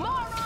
Tomorrow!